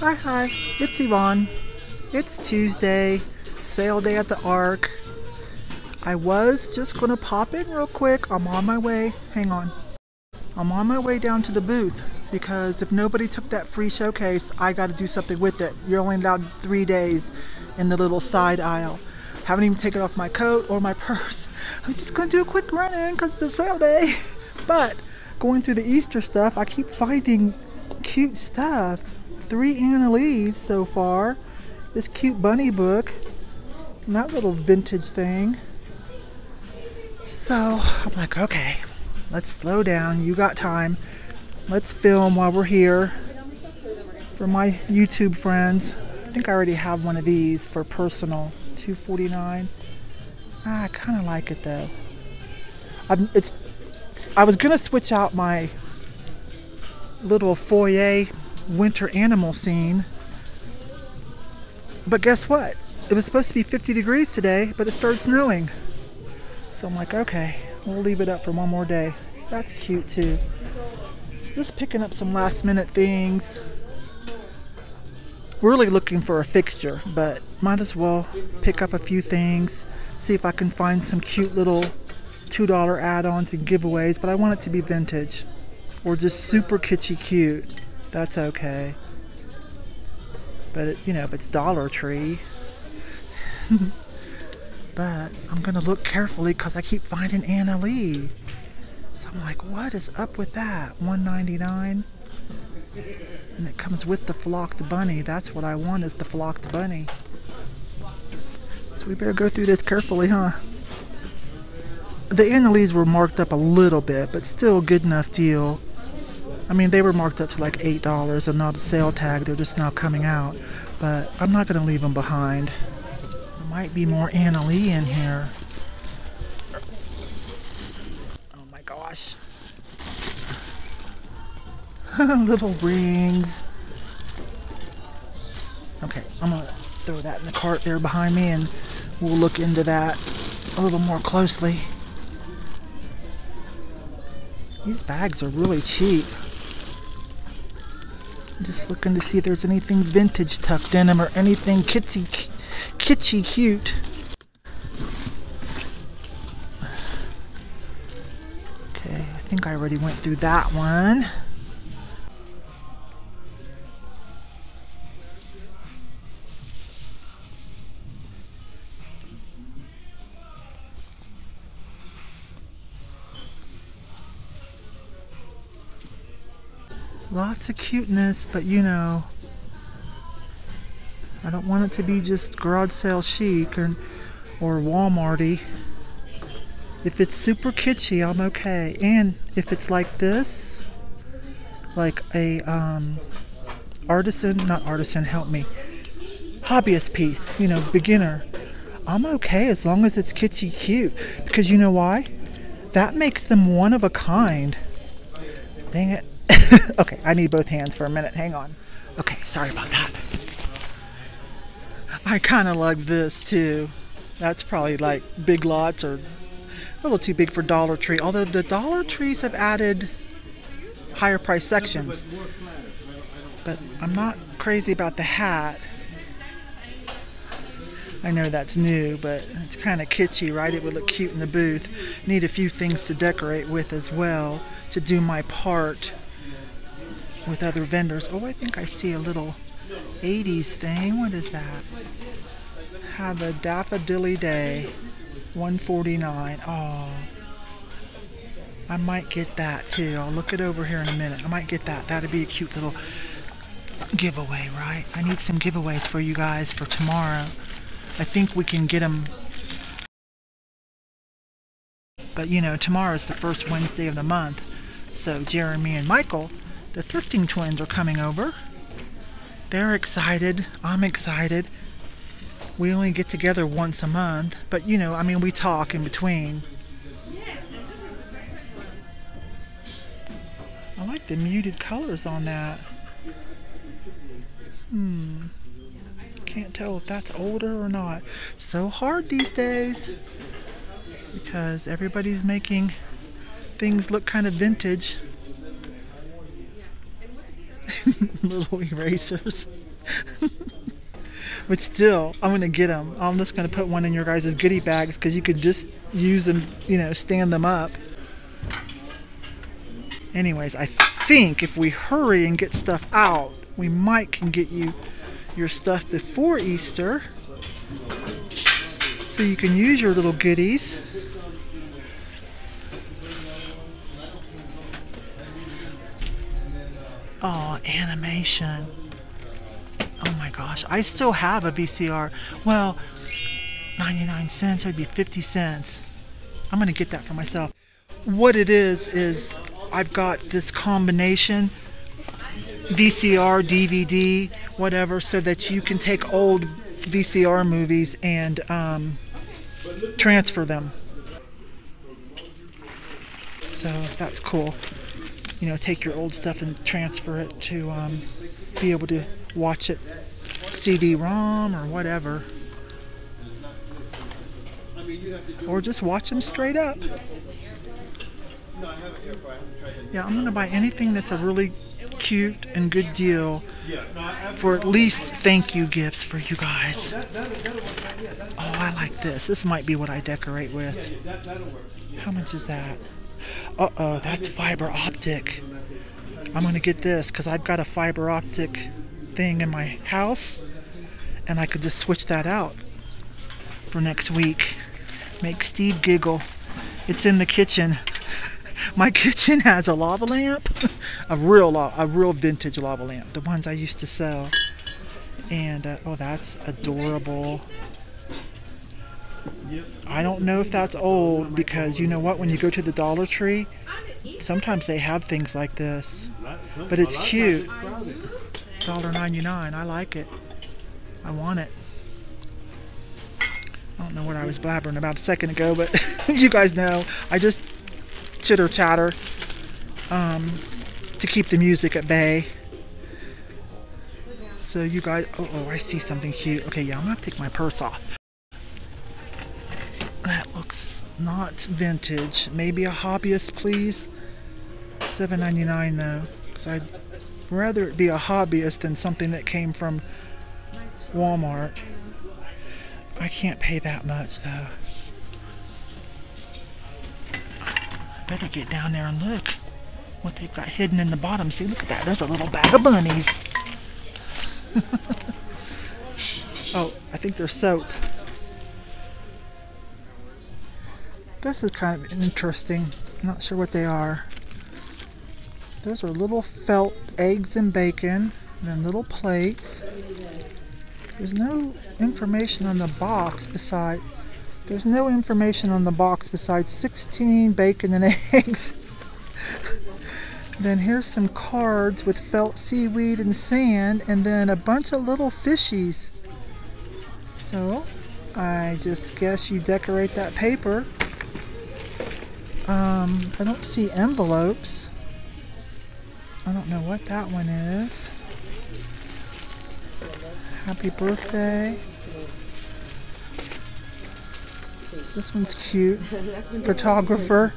Hi, hi. It's Yvon. It's Tuesday, sale day at the Ark. I was just gonna pop in real quick. I'm on my way. Hang on. I'm on my way down to the booth because if nobody took that free showcase, I got to do something with it. You're only allowed three days in the little side aisle. Haven't even taken off my coat or my purse. I was just gonna do a quick run in because it's a sale day. But going through the Easter stuff, I keep finding cute stuff. Three Annalees so far. This cute bunny book. And that little vintage thing. So I'm like, okay, let's slow down. You got time. Let's film while we're here. For my YouTube friends, I think I already have one of these for personal. 249. Ah, I kind of like it though. I'm, it's, it's. I was gonna switch out my little foyer winter animal scene, but guess what? It was supposed to be 50 degrees today, but it started snowing. So I'm like, okay, we'll leave it up for one more day. That's cute too. So just picking up some last minute things really looking for a fixture, but might as well pick up a few things, see if I can find some cute little $2 add-ons and giveaways, but I want it to be vintage or just super kitschy cute. That's okay. But it, you know, if it's Dollar Tree. but I'm gonna look carefully because I keep finding Annalee. So I'm like, what is up with that? 199 and it comes with the flocked bunny. That's what I want is the flocked bunny. So we better go through this carefully, huh? The Annalees were marked up a little bit, but still a good enough deal. I mean, they were marked up to like $8 and not a sale tag. They're just now coming out. But I'm not going to leave them behind. There might be more Annalees in here. Oh my gosh. little rings. Okay, I'm gonna throw that in the cart there behind me and we'll look into that a little more closely. These bags are really cheap. Just looking to see if there's anything vintage tucked in them or anything kitsy, kitschy cute. Okay, I think I already went through that one. Lots of cuteness, but you know, I don't want it to be just garage sale chic or, or Walmarty. If it's super kitschy, I'm okay. And if it's like this, like a um, artisan, not artisan, help me, hobbyist piece, you know, beginner, I'm okay as long as it's kitschy cute. Because you know why? That makes them one of a kind. Dang it. okay, I need both hands for a minute. Hang on. Okay, sorry about that. I kind of like this too. That's probably like Big Lots or a little too big for Dollar Tree. Although the Dollar Trees have added higher price sections. But I'm not crazy about the hat. I know that's new, but it's kind of kitschy, right? It would look cute in the booth. Need a few things to decorate with as well to do my part with other vendors. Oh, I think I see a little 80s thing. What is that? Have a daffodilly day. 149. Oh. I might get that too. I'll look it over here in a minute. I might get that. That'd be a cute little giveaway, right? I need some giveaways for you guys for tomorrow. I think we can get them. But you know, tomorrow is the first Wednesday of the month. So Jeremy and Michael the thrifting twins are coming over. They're excited. I'm excited. We only get together once a month, but you know, I mean, we talk in between. I like the muted colors on that. Hmm. Can't tell if that's older or not. So hard these days because everybody's making things look kind of vintage. little erasers. but still, I'm gonna get them. I'm just gonna put one in your guys' goodie bags because you could just use them, you know, stand them up. Anyways, I think if we hurry and get stuff out, we might can get you your stuff before Easter. So you can use your little goodies. Animation. Oh my gosh, I still have a VCR. Well, 99 cents, it'd be 50 cents. I'm gonna get that for myself. What it is, is I've got this combination VCR, DVD, whatever, so that you can take old VCR movies and um, transfer them. So that's cool. You know, take your old stuff and transfer it to um, be able to watch it CD-ROM or whatever. Or just watch them straight up. Yeah, I'm going to buy anything that's a really cute and good deal for at least thank you gifts for you guys. Oh, I like this. This might be what I decorate with. How much is that? Uh-oh, that's fiber optic. I'm to get this because I've got a fiber optic thing in my house and I could just switch that out for next week. Make Steve giggle. It's in the kitchen. My kitchen has a lava lamp, a real a real vintage lava lamp, the ones I used to sell. And uh, oh, that's adorable. I don't know if that's old because you know what? When you go to the Dollar Tree, sometimes they have things like this. But it's cute. $1.99. I like it. I want it. I don't know what I was blabbering about a second ago, but you guys know. I just chitter chatter um, to keep the music at bay. So you guys, oh, oh, I see something cute. Okay, yeah, I'm gonna take my purse off. Not vintage. Maybe a hobbyist, please. $7.99 though, because I'd rather it be a hobbyist than something that came from Walmart. I can't pay that much though. I better get down there and look what they've got hidden in the bottom. See, look at that. There's a little bag of bunnies. oh, I think they're soap. This is kind of interesting. I'm not sure what they are. Those are little felt eggs and bacon, and then little plates. There's no information on the box beside there's no information on the box besides 16 bacon and eggs. then here's some cards with felt seaweed and sand and then a bunch of little fishies. So I just guess you decorate that paper. Um, I don't see envelopes. I don't know what that one is. Happy birthday. This one's cute. Photographer.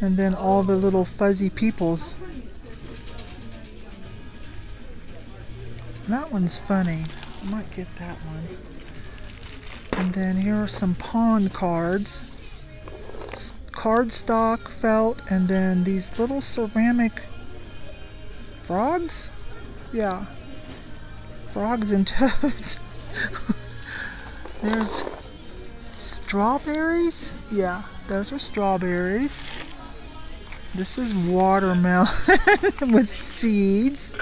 And then all the little fuzzy peoples. That one's funny. I might get that one. And then here are some pawn cards. Cardstock, felt, and then these little ceramic frogs? Yeah. Frogs and toads. There's strawberries? Yeah, those are strawberries. This is watermelon with seeds.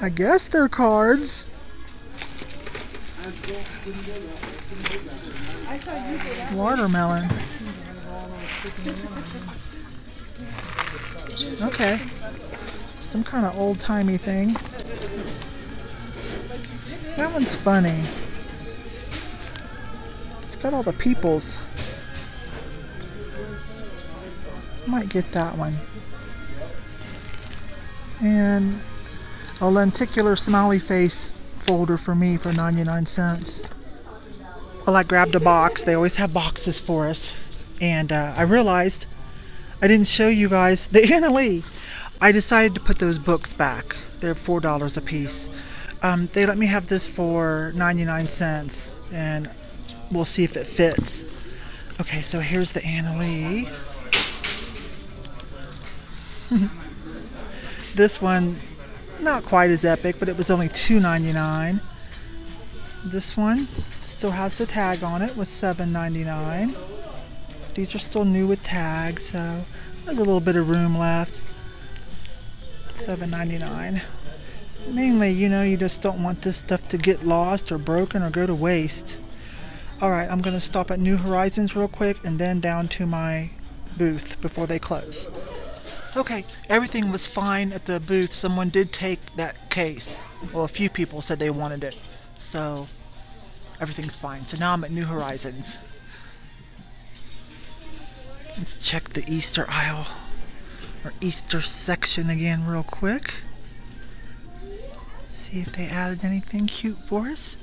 I guess they're cards. Watermelon. Okay. Some kind of old-timey thing. That one's funny It's got all the peoples. Might get that one. And a lenticular smiley face folder for me for 99 cents. Well, I grabbed a box. They always have boxes for us. And uh, I realized I didn't show you guys the Annalee. I decided to put those books back. They're four dollars a piece. Um, they let me have this for 99 cents, and we'll see if it fits. Okay, so here's the Annalee. this one, not quite as epic, but it was only $2.99. This one still has the tag on it, was $7.99. These are still new with tags, so there's a little bit of room left. $7.99. Mainly, you know, you just don't want this stuff to get lost or broken or go to waste. Alright, I'm going to stop at New Horizons real quick and then down to my booth before they close. Okay, everything was fine at the booth. Someone did take that case. Well, a few people said they wanted it. So, everything's fine. So now I'm at New Horizons. Let's check the Easter aisle or Easter section again real quick. See if they added anything cute for us.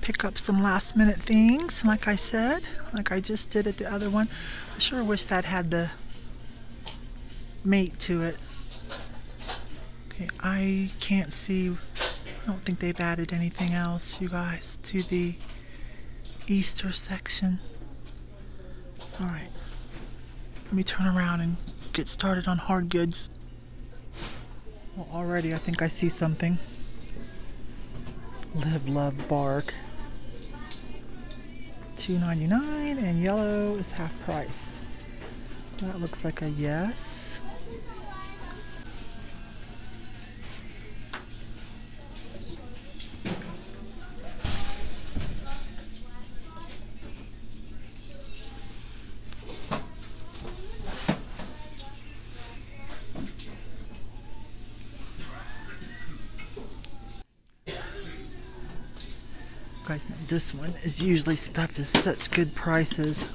Pick up some last minute things, like I said, like I just did at the other one. I sure wish that had the mate to it. Okay, I can't see, don't think they've added anything else, you guys, to the Easter section. Alright, let me turn around and get started on hard goods. Well, already I think I see something. Live, love, bark. $2.99 and yellow is half price. That looks like a yes. Guys know this one is usually stuff is such good prices.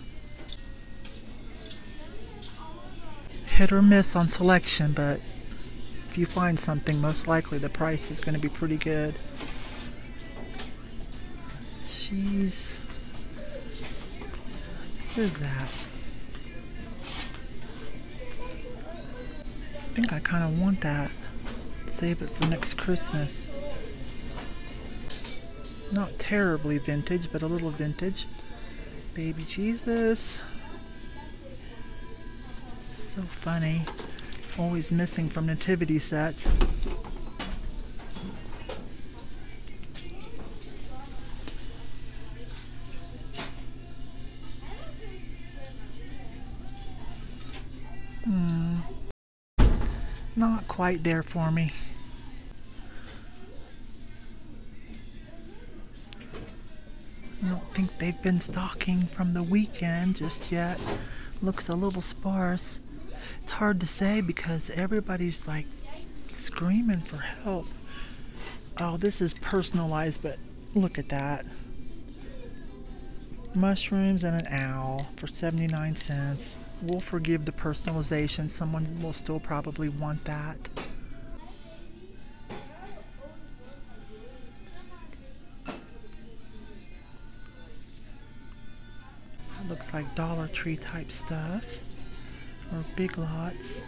Hit or miss on selection, but if you find something, most likely the price is going to be pretty good. She's. What is that? I think I kind of want that. Save it for next Christmas. Not terribly vintage, but a little vintage. Baby Jesus. So funny. Always missing from nativity sets. Hmm. Not quite there for me. They've been stocking from the weekend just yet. Looks a little sparse. It's hard to say because everybody's like screaming for help. Oh, this is personalized, but look at that. Mushrooms and an owl for 79 cents. We'll forgive the personalization. Someone will still probably want that. Like Dollar Tree type stuff or Big Lots.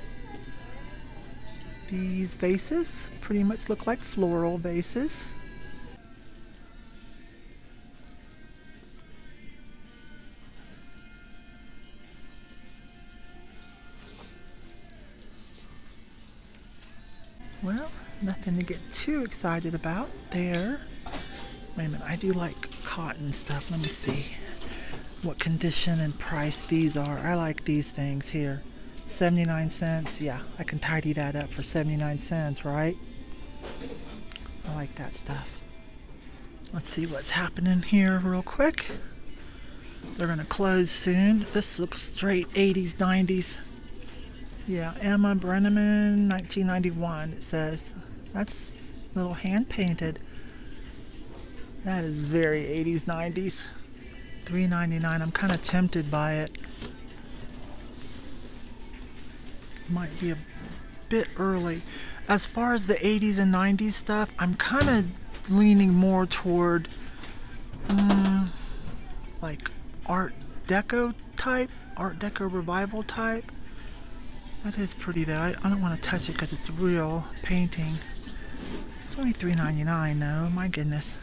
These vases pretty much look like floral vases. Well, nothing to get too excited about there. Wait a minute, I do like cotton stuff. Let me see what condition and price these are. I like these things here. 79 cents. Yeah, I can tidy that up for 79 cents, right? I like that stuff. Let's see what's happening here real quick. They're going to close soon. This looks straight 80s, 90s. Yeah, Emma Brenneman, 1991, it says. That's a little hand painted. That is very 80s, 90s. $3.99. I'm kind of tempted by it. Might be a bit early. As far as the 80s and 90s stuff, I'm kind of leaning more toward mm, like Art Deco type, Art Deco revival type. That is pretty though. I, I don't want to touch it because it's real painting. It's only $3.99 though, my goodness.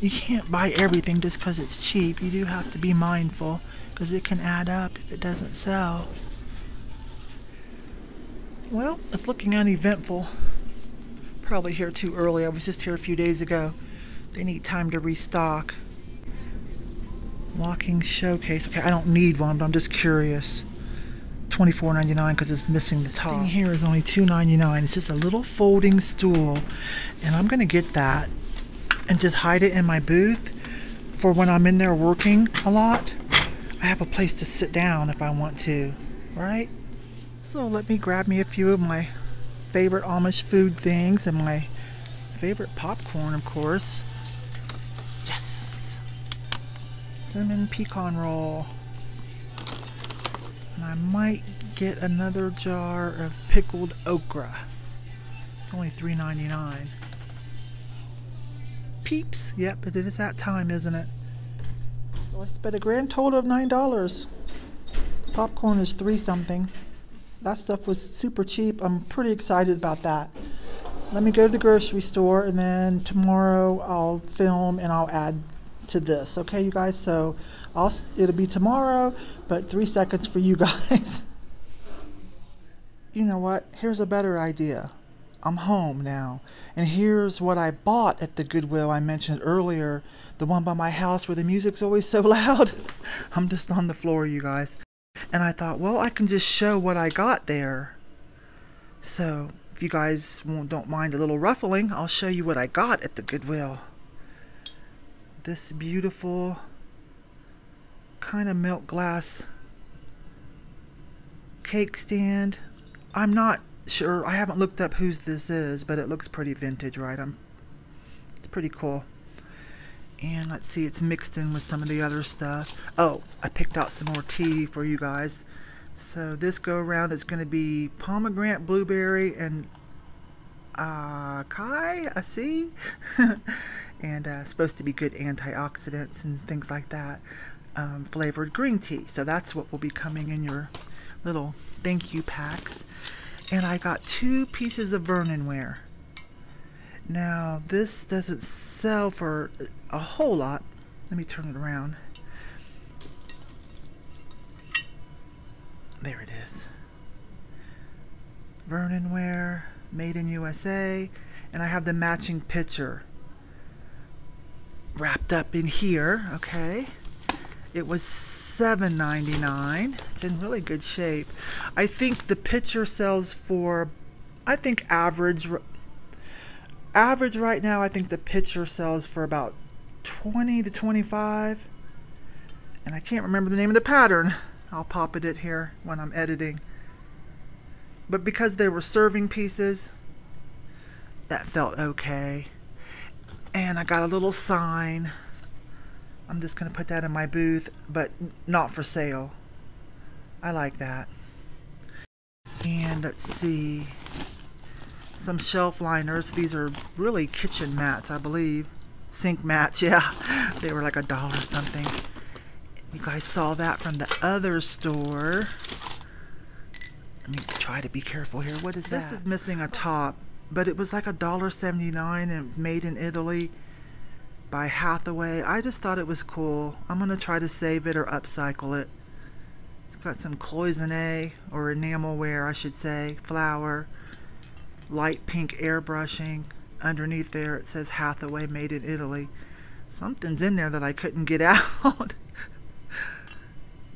You can't buy everything just because it's cheap. You do have to be mindful because it can add up if it doesn't sell. Well, it's looking uneventful. Probably here too early. I was just here a few days ago. They need time to restock. Walking showcase. Okay, I don't need one, but I'm just curious. $24.99 because it's missing the top. This Thing here is only $2.99. It's just a little folding stool, and I'm gonna get that and just hide it in my booth for when I'm in there working a lot. I have a place to sit down if I want to, right? So let me grab me a few of my favorite Amish food things and my favorite popcorn, of course. Yes! Cinnamon pecan roll. And I might get another jar of pickled okra. It's only $3.99. Peeps. Yep, but it is that time, isn't it? So I spent a grand total of $9. Popcorn is three something. That stuff was super cheap. I'm pretty excited about that. Let me go to the grocery store and then tomorrow I'll film and I'll add to this. Okay, you guys? So I'll it'll be tomorrow, but three seconds for you guys. you know what? Here's a better idea. I'm home now. And here's what I bought at the Goodwill I mentioned earlier, the one by my house where the music's always so loud. I'm just on the floor, you guys. And I thought, well, I can just show what I got there. So, if you guys don't mind a little ruffling, I'll show you what I got at the Goodwill. This beautiful kind of milk glass cake stand. I'm not sure. I haven't looked up whose this is, but it looks pretty vintage, right? I'm. It's pretty cool. And let's see, it's mixed in with some of the other stuff. Oh, I picked out some more tea for you guys. So this go around is going to be pomegranate, blueberry, and uh, kai, I see. and uh, supposed to be good antioxidants and things like that. Um, flavored green tea. So that's what will be coming in your little thank you packs. And I got two pieces of Vernon ware. Now, this doesn't sell for a whole lot. Let me turn it around. There it is. Vernon ware, made in USA, and I have the matching pitcher wrapped up in here, okay? It was $7.99. It's in really good shape. I think the pitcher sells for, I think average average right now, I think the pitcher sells for about 20 to 25. And I can't remember the name of the pattern. I'll pop it in here when I'm editing. But because they were serving pieces, that felt okay. And I got a little sign. I'm just going to put that in my booth, but not for sale. I like that. And let's see some shelf liners. These are really kitchen mats, I believe. Sink mats, yeah. They were like a dollar something. You guys saw that from the other store. Let me try to be careful here. What is this that? This is missing a top, but it was like a dollar seventy-nine, and it was made in Italy by Hathaway. I just thought it was cool. I'm going to try to save it or upcycle it. It's got some cloisonne, or enamelware, I should say, flower light pink airbrushing. Underneath there it says Hathaway made in Italy. Something's in there that I couldn't get out.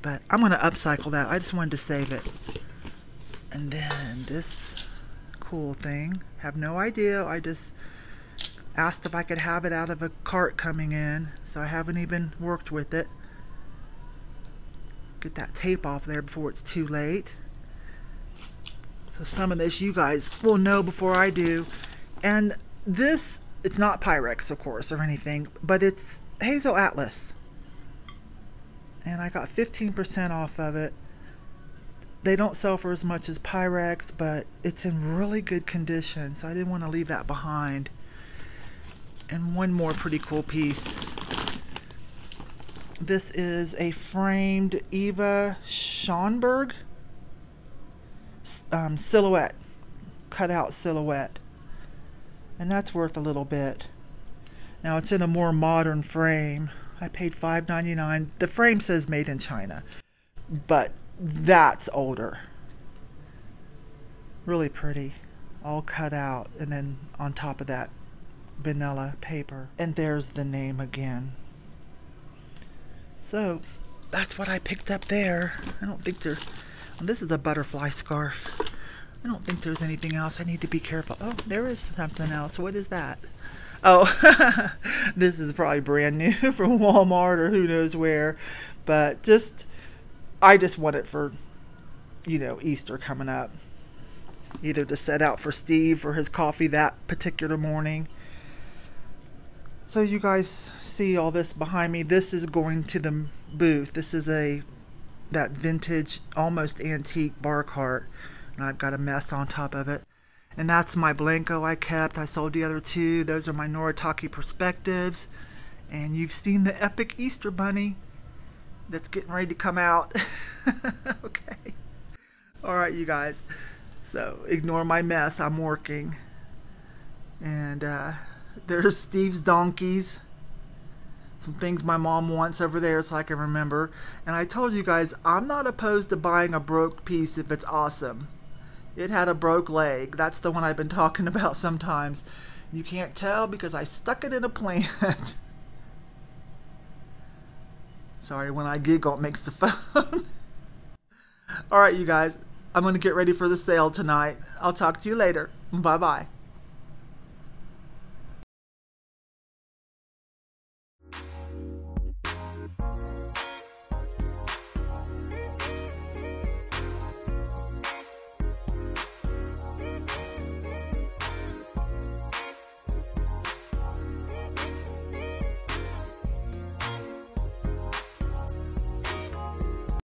but I'm going to upcycle that. I just wanted to save it. And then this cool thing. Have no idea. I just asked if I could have it out of a cart coming in. So I haven't even worked with it. Get that tape off there before it's too late. So some of this you guys will know before I do. And this, it's not Pyrex, of course, or anything, but it's Hazel Atlas. And I got 15% off of it. They don't sell for as much as Pyrex, but it's in really good condition, so I didn't want to leave that behind. And one more pretty cool piece. This is a framed Eva Schonberg um, silhouette, cut out silhouette. And that's worth a little bit. Now it's in a more modern frame. I paid $5.99. The frame says made in China, but that's older. Really pretty. All cut out, and then on top of that, vanilla paper. And there's the name again. So that's what I picked up there. I don't think there. This is a butterfly scarf. I don't think there's anything else. I need to be careful. Oh, there is something else. What is that? Oh, this is probably brand new from Walmart or who knows where. But just, I just want it for, you know, Easter coming up. Either to set out for Steve for his coffee that particular morning. So you guys see all this behind me. This is going to the booth. This is a that vintage, almost antique bar cart. And I've got a mess on top of it. And that's my Blenko I kept. I sold the other two. Those are my Noritake Perspectives. And you've seen the epic Easter Bunny that's getting ready to come out. okay. All right, you guys. So ignore my mess. I'm working. And uh, there's Steve's donkeys. Some things my mom wants over there so I can remember. And I told you guys, I'm not opposed to buying a broke piece if it's awesome. It had a broke leg. That's the one I've been talking about sometimes. You can't tell because I stuck it in a plant. Sorry, when I giggle, it makes the phone. All right, you guys. I'm going to get ready for the sale tonight. I'll talk to you later. Bye bye.